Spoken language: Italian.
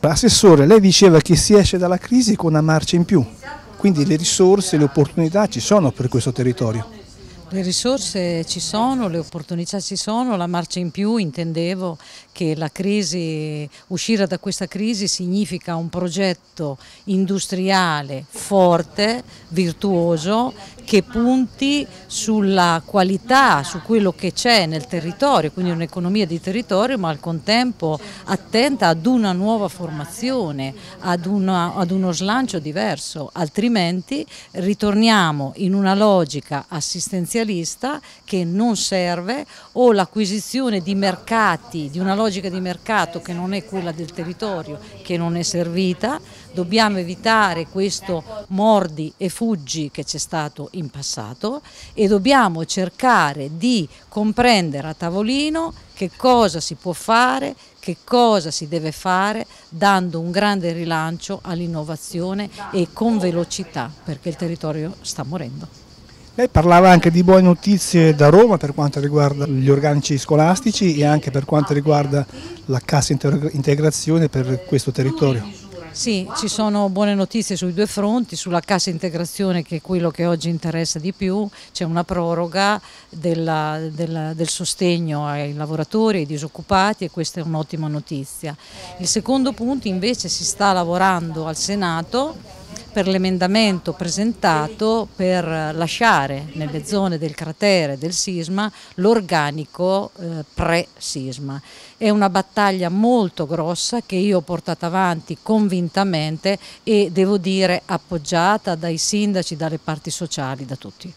Assessore, lei diceva che si esce dalla crisi con una marcia in più, quindi le risorse, le opportunità ci sono per questo territorio. Le risorse ci sono, le opportunità ci sono, la marcia in più intendevo che la crisi, uscire da questa crisi significa un progetto industriale forte, virtuoso, che punti sulla qualità, su quello che c'è nel territorio, quindi un'economia di territorio, ma al contempo attenta ad una nuova formazione, ad, una, ad uno slancio diverso, altrimenti ritorniamo in una logica assistenzialista che non serve o l'acquisizione di mercati, di una logica di mercato che non è quella del territorio, che non è servita, dobbiamo evitare questo mordi e fuggi che c'è stato in passato e dobbiamo cercare di comprendere a tavolino che cosa si può fare, che cosa si deve fare dando un grande rilancio all'innovazione e con velocità perché il territorio sta morendo. Lei parlava anche di buone notizie da Roma per quanto riguarda gli organici scolastici e anche per quanto riguarda la cassa integrazione per questo territorio. Sì, ci sono buone notizie sui due fronti, sulla cassa integrazione che è quello che oggi interessa di più, c'è una proroga della, della, del sostegno ai lavoratori, ai disoccupati e questa è un'ottima notizia. Il secondo punto invece si sta lavorando al Senato per l'emendamento presentato per lasciare nelle zone del cratere del sisma l'organico eh, pre-sisma. È una battaglia molto grossa che io ho portato avanti convintamente e devo dire appoggiata dai sindaci, dalle parti sociali, da tutti.